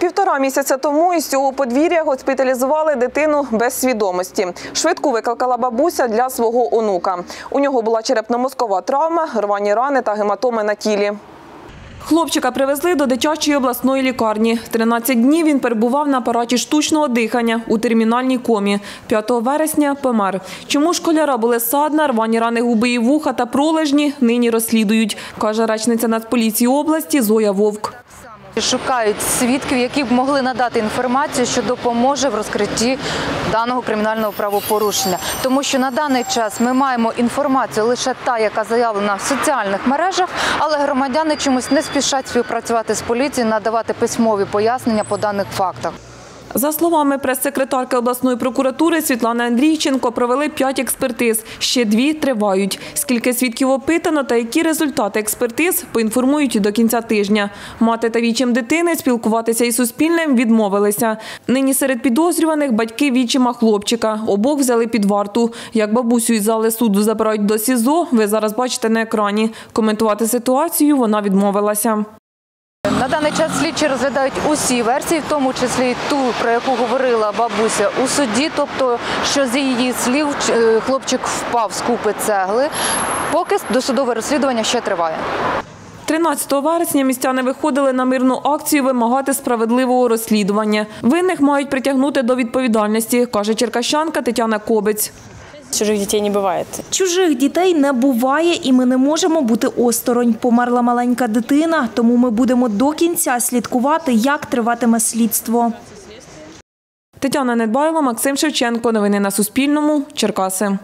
Півтора місяця тому із цього подвір'я госпіталізували дитину без свідомості. Швидку викликала бабуся для свого онука. У нього була черепно-мозкова травма, рвані рани та гематоми на тілі. Хлопчика привезли до дитячої обласної лікарні. 13 днів він перебував на апараті штучного дихання у термінальній комі. 5 вересня помер. Чому школяра були садна, рвані рани губи і вуха та пролежні, нині розслідують, каже речниця Нацполіції області Зоя Вовк. Шукають свідків, які б могли надати інформацію, що допоможе в розкритті даного кримінального правопорушення. Тому що на даний час ми маємо інформацію лише та, яка заявлена в соціальних мережах, але громадяни чомусь не спішать співпрацювати з поліцією, надавати письмові пояснення по даних фактах. За словами прес-секретарки обласної прокуратури Світлани Андрійченко, провели п'ять експертиз. Ще дві тривають. Скільки свідків опитано та які результати експертиз поінформують до кінця тижня. Мати та вічим дитини спілкуватися із Суспільним відмовилися. Нині серед підозрюваних батьки вічима хлопчика. Обох взяли під варту. Як бабусю із зали суду забирають до СІЗО, ви зараз бачите на екрані. Коментувати ситуацію вона відмовилася. На даний час слідчі розглядають усі версії, в тому числі ту, про яку говорила бабуся у суді, тобто, що з її слів е, хлопчик впав з купи цегли. Поки досудове розслідування ще триває. 13 вересня містяни виходили на мирну акцію вимагати справедливого розслідування. Винних мають притягнути до відповідальності, каже черкащанка Тетяна Кобець. Чужих дітей не буває. Чужих дітей не буває, і ми не можемо бути осторонь. Померла маленька дитина, тому ми будемо до кінця слідкувати, як триватиме слідство. Тетяна Недбайло, Максим Шевченко. Новини на Суспільному. Черкаси.